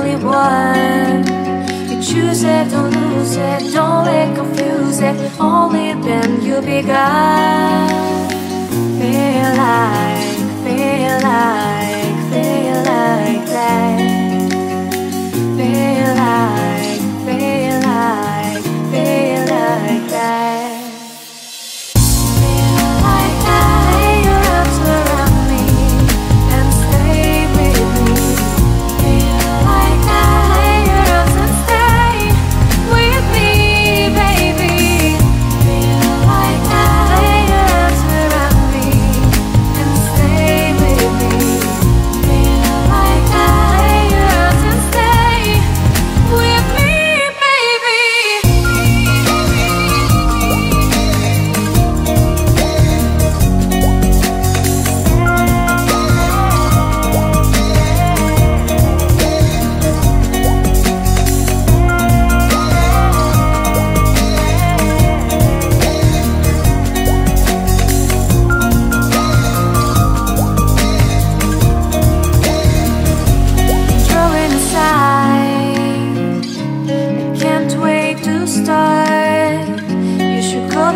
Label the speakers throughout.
Speaker 1: only one. You choose it, don't lose it, don't let confuse it. Only then you'll be God.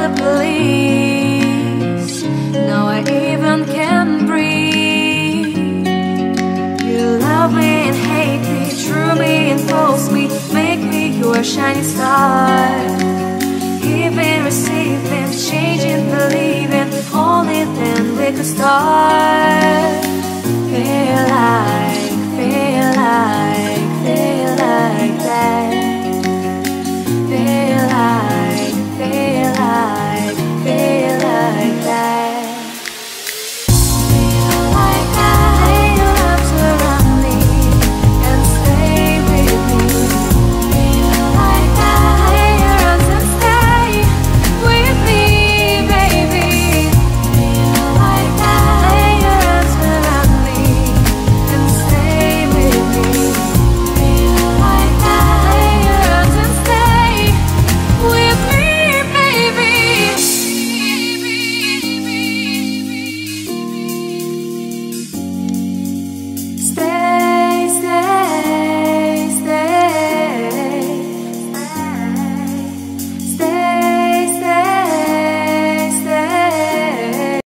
Speaker 1: the police. Now I even can breathe. You love me and hate me, true me and false me, make me your shining star. Giving, receiving, changing, believing, holding, and we could start.